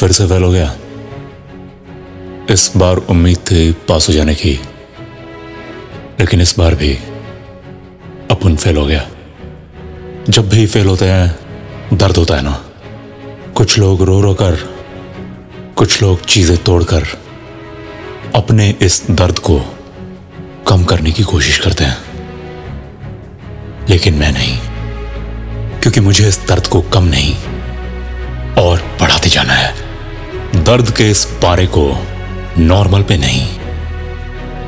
फिर से फेल हो गया। इस बार उम्मीद थी पास हो जाने की, लेकिन इस बार भी अपन फेल हो गया। जब भी फेल होते हैं, दर्द होता है ना। कुछ लोग रो रो कर, कुछ लोग चीज़ें तोड़कर अपने इस दर्द को कम करने की कोशिश करते हैं। लेकिन मैं नहीं, क्योंकि मुझे इस दर्द को कम नहीं और बढ़ाते जाना है। दर्द के इस पारे को नॉर्मल पे नहीं,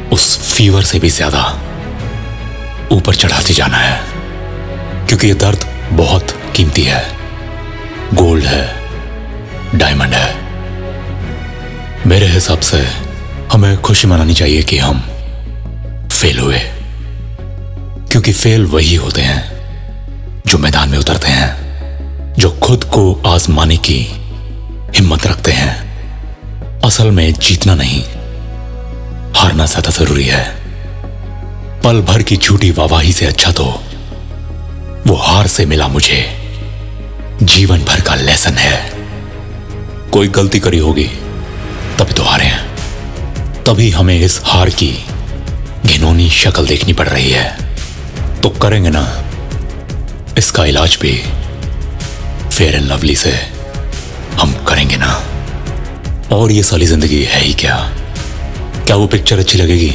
उस फीवर से भी ज़्यादा ऊपर चढ़ाते जाना है। क्योंकि यह दर्द बहुत कीमती है। गोल्ड है, डायमंड है। मेरे हिसाब से हमें खुशी मनानी चाहिए कि हम फेल हुए। क्योंकि फेल वही होते हैं जो मैदान में उतरते हैं, जो खुद को आजमाने की हिम्मत रखते हैं। असल में जीतना नहीं, हारना ज़्यादा ज़रूरी है। पल भर की झूठी वावाही से अच्छा तो वो हार से मिला मुझे। जीवन भर का लेसन है। कोई गलती करी होगी, तभी तो हारे हैं। तभी हमें इस हार की घिनौनी शक्ल देखनी पड़ रही है। तो करेंगे ना, इसका इलाज भी फेयर एंड लवली से। हम करेंगे ना। और ये साली ज़िंदगी है ही क्या? क्या वो पिक्चर अच्छी लगेगी?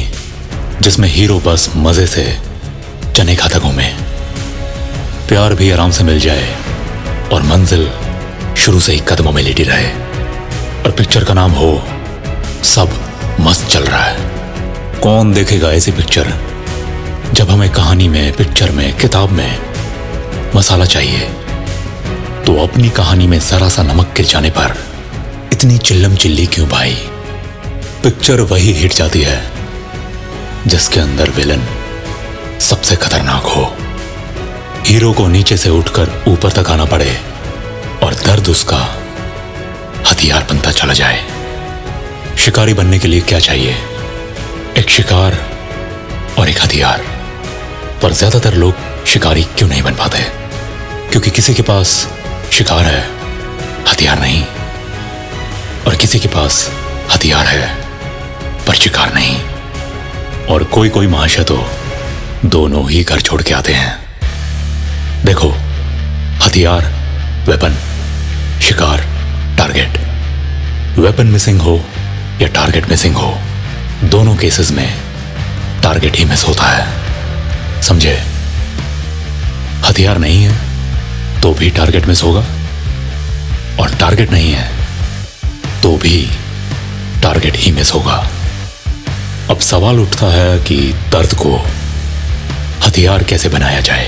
जिसमें हीरो बस मज़े से चने खाता घूमे। प्यार भी आराम से मिल जाए और मंजिल शुरू से ही कदमों में लेटी रहे। और पिक्चर का नाम हो, सब मस्त चल रहा है। कौन देखेगा ऐसी पिक्चर जब हमें कहानी में पिक्चर में, किताब में मसाला चाहिए। तो अपनी कहानी में जरा सा नमक गिर जाने पर इतनी चिल्लम चिल्ली क्यों भाई? पिक्चर वही हिट जाती है, जिसके अंदर विलन सबसे खतरनाक हो। हीरो को नीचे से उठकर ऊपर तक आना पड़े और दर्द उसका हथियार बनता चला जाए। शिकारी बनने के लिए क्या चाहिए? एक शिकार और एक हथियार। पर ज़्यादातर लोग शिकारी क्यों नहीं बन पाते? क्योंकि किसी के पास शिकार है। हथियार नहीं। और किसी के पास हथियार है, पर शिकार नहीं। और कोई कोई महाशय तो दोनों ही घर छोड़ के आते हैं। देखो, हथियार, वेपन, शिकार, टारगेट। वेपन मिसिंग हो या टारगेट मिसिंग हो, दोनों केसेस में टारगेट ही मिस होता है। समझे? हथियार नहीं है। तो भी टारगेट मिस होगा। और टारगेट नहीं है तो भी टारगेट ही मिस होगा। अब सवाल उठता है कि दर्द को हथियार कैसे बनाया जाए?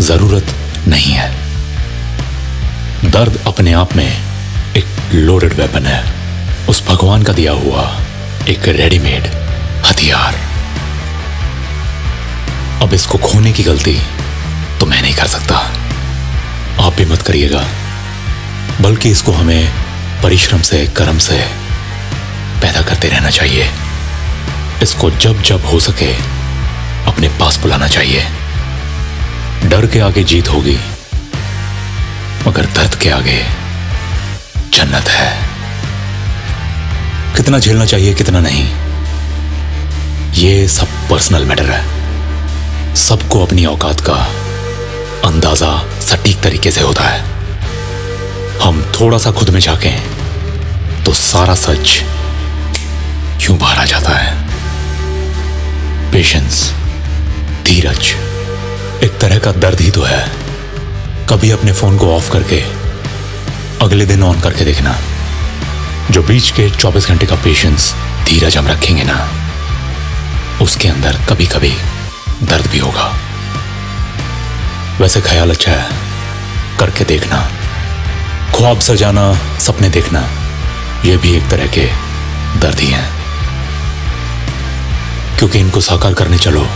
ज़रूरत नहीं है। दर्द अपने आप में एक लोडेड वेपन है। उस भगवान का दिया हुआ एक रेडीमेड हथियार। अब इसको खोने की गलती तो मैं नहीं कर सकता। आप भी मत करिएगा, बल्कि इसको हमें परिश्रम से, कर्म से पैदा करते रहना चाहिए। इसको जब जब हो सके अपने पास बुलाना चाहिए। डर के आगे जीत होगी, मगर दर्द के आगे जन्नत है। कितना झेलना चाहिए, कितना नहीं, ये सब पर्सनल मैटर है। सबको अपनी औकात का अंदाज़ा सटीक तरीके से होता है। हम थोड़ा सा खुद में झांकें तो सारा सच क्यों बाहर आ जाता है? पेशेंस, धीरज, एक तरह का दर्द ही तो है। कभी अपने फ़ोन को ऑफ़ करके, अगले दिन ऑन करके देखना। जो बीच के 24 घंटे का पेशेंस, धीरज हम रखेंगे ना, उसके अंदर कभी कभी दर्द भी होगा। वैसे ख्याल अच्छा है। करके देखना। ख्वाब सजाना सपने देखना। यह भी एक तरह के दर्द ही हैं। क्योंकि इनको साकार करने चलो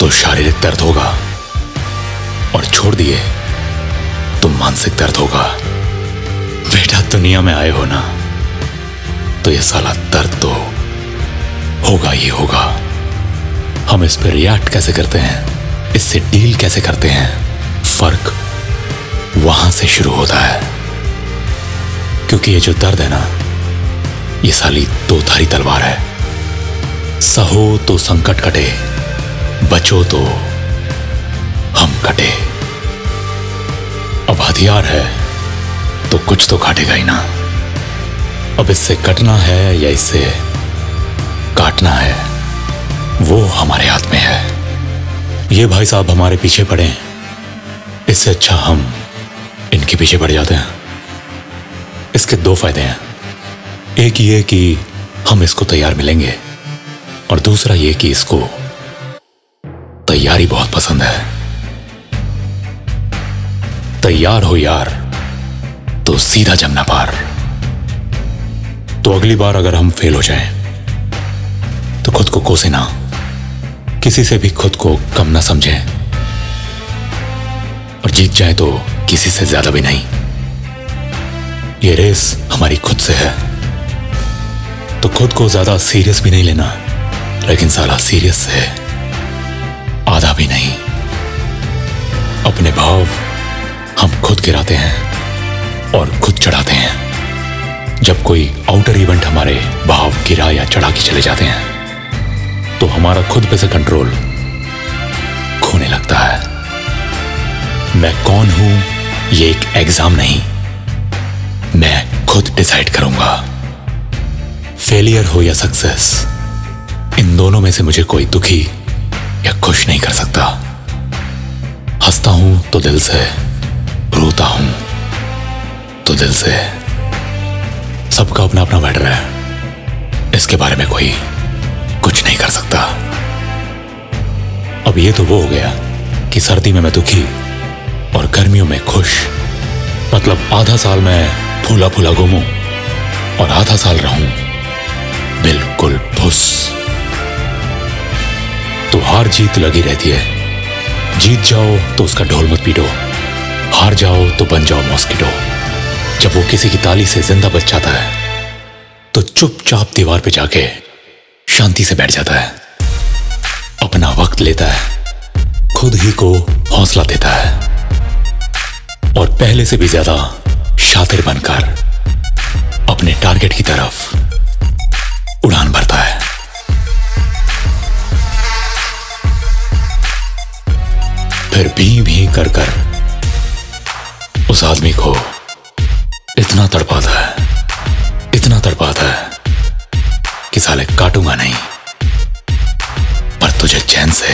तो शारीरिक दर्द होगा। और छोड़ दिए तो मानसिक दर्द होगा। बेटा, दुनिया में आए हो ना तो ये साला दर्द तो होगा ही होगा। हम इस पर रिएक्ट कैसे करते हैं? इससे डील कैसे करते हैं? फ़र्क वहाँ से शुरू होता है। क्योंकि ये जो दर्द है ना, ये साली दो धारी तलवार है। सहो तो संकट कटे, बचो तो हम कटे। अब हथियार है तो कुछ तो काटेगा ही ना। अब इससे कटना है या इससे काटना है, वो हमारे हाथ में है। ये भाई साहब हमारे पीछे पड़े हैं। इससे अच्छा हम इनके पीछे पड़ जाते हैं। इसके दो फ़ायदे हैं। एक ये कि हम इसको तैयार मिलेंगे और दूसरा ये कि इसको तैयारी बहुत पसंद है। तैयार हो यार तो सीधा जमना पार। तो अगली बार अगर हम फेल हो जाएँ तो खुद को कोसे ना। किसी से भी खुद को कम ना समझें। और जीत जाए तो किसी से ज़्यादा भी नहीं। ये रेस हमारी खुद से है। तो खुद को ज़्यादा सीरियस भी नहीं लेना, लेकिन साला सीरियस से आधा भी नहीं। अपने भाव हम खुद गिराते हैं और खुद चढ़ाते हैं। जब कोई आउटर इवेंट हमारे भाव गिरा या चढ़ा के चले जाते हैं। तो हमारा खुद पे से कंट्रोल खोने लगता है। मैं कौन हूँ, ये एक एग्ज़ाम नहीं। मैं खुद डिसाइड करूँगा। फेलियर हो या सक्सेस इन दोनों में से मुझे कोई दुखी या खुश नहीं कर सकता। हंसता हूँ तो दिल से, रोता हूँ तो दिल से। सबका अपना अपना मैटर है। इसके बारे में कोई नहीं कर सकता। अब ये तो वो हो गया कि सर्दी में मैं दुखी और गर्मियों में खुश। मतलब आधा साल में फूला फूला घूमू और आधा साल रहूँ बिल्कुल फुस तो हार जीत लगी रहती है। जीत जाओ तो उसका ढोल मत पीटो। हार जाओ तो बन जाओ मॉस्किटो। जब वो किसी की ताली से ज़िंदा बच जाता है तो चुपचाप दीवार पे जाके शांति से बैठ जाता है। अपना वक्त लेता है। खुद ही को हौसला देता है। और पहले से भी ज़्यादा शातिर बनकर अपने टारगेट की तरफ़ उड़ान भरता है। फिर भी भी कर कर उस आदमी को इतना तड़पाता है। इतना तड़पाता है। कि साले काटूँगा नहीं। पर तुझे चैन से